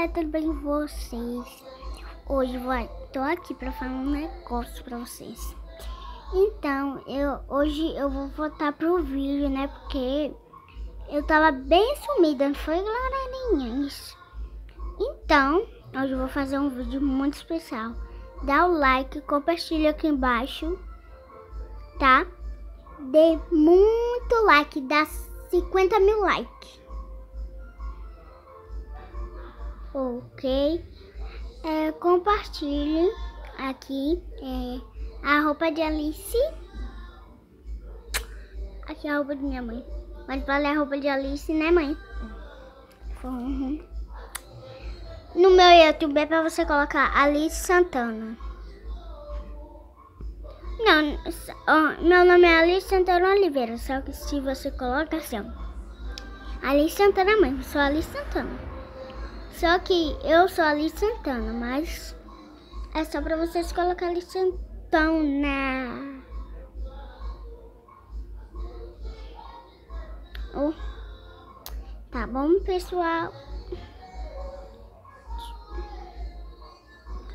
galera, tudo bem com vocês? Hoje vou, tô aqui para falar um negócio para vocês. Então, eu hoje eu vou voltar pro vídeo, né? Porque eu tava bem sumida, não foi, galerinha? Isso. Então, hoje eu vou fazer um vídeo muito especial. Dá o like, compartilha aqui embaixo, tá? Dê muito like, dá 50 mil likes. Ok? É, compartilhe aqui é, a roupa de Alice. Aqui é a roupa de minha mãe. Mas vale a roupa de Alice, né, mãe? Uhum. No meu YouTube é pra você colocar Alice Santana. Não, meu nome é Alice Santana Oliveira, só que se você coloca assim, ó, Alice Santana mãe, sou Alice Santana. Só que eu sou a Alice Santana, mas é só pra vocês colocar Alice Santana. Oh. Tá bom, pessoal?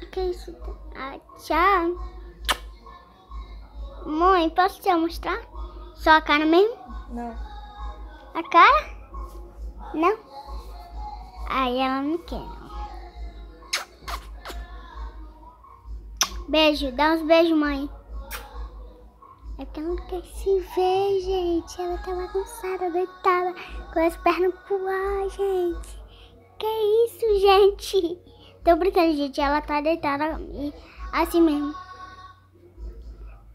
O que é isso? Ah, tchau. Mãe, posso te mostrar? Só a cara mesmo? Não. A cara? Não? Aí ela não quer. Beijo, dá uns beijos, mãe. É que ela não quer se ver, gente. Ela tá bagunçada, deitada, com as pernas pro ar, gente. Que isso, gente? Tô brincando, gente. Ela tá deitada assim mesmo.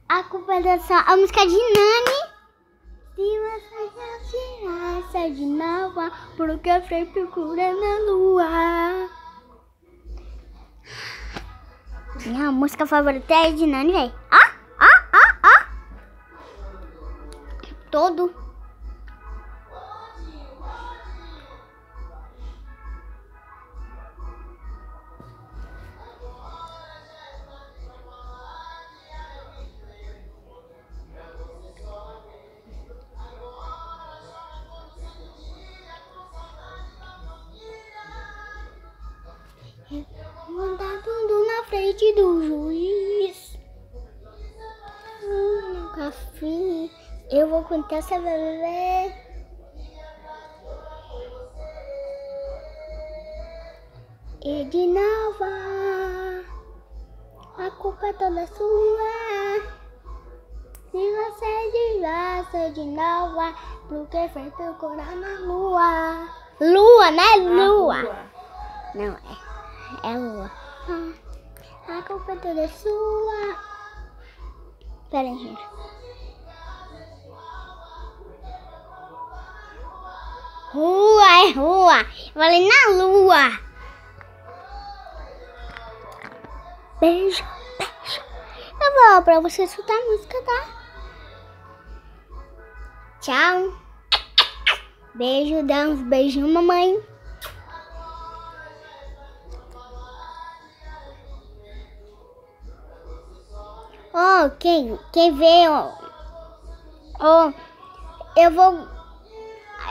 A culpa é dessa... A música de Nani. Você raça de nova, porque foi procurando a lua. Minha música favorita é de Nani, velho. Ah, ah, ah, ah. Todo. Do juiz. Hum, nunca fiz. Eu vou contar essa bebê. E de nova, a culpa é toda sua. Se você é de graça de nova, porque foi procurar na lua. Lua, né? Lua. lua. Não é é lua. A culpa toda é sua. Pera aí, gente. Rua é rua. Eu falei na lua. Beijo, beijo. Eu vou pra você escutar a música, tá? Tchau. Beijo, dá beijinhos, mamãe. Oh, quem, quem vê, ó. Oh, oh, eu vou.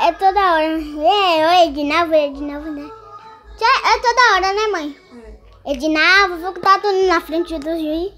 É toda hora. É, oi, de novo, né? É toda hora, né, mãe? É. Edinalva, vou estar tudo na frente do juiz.